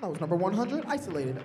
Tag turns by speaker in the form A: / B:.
A: That was number 100, Isolated.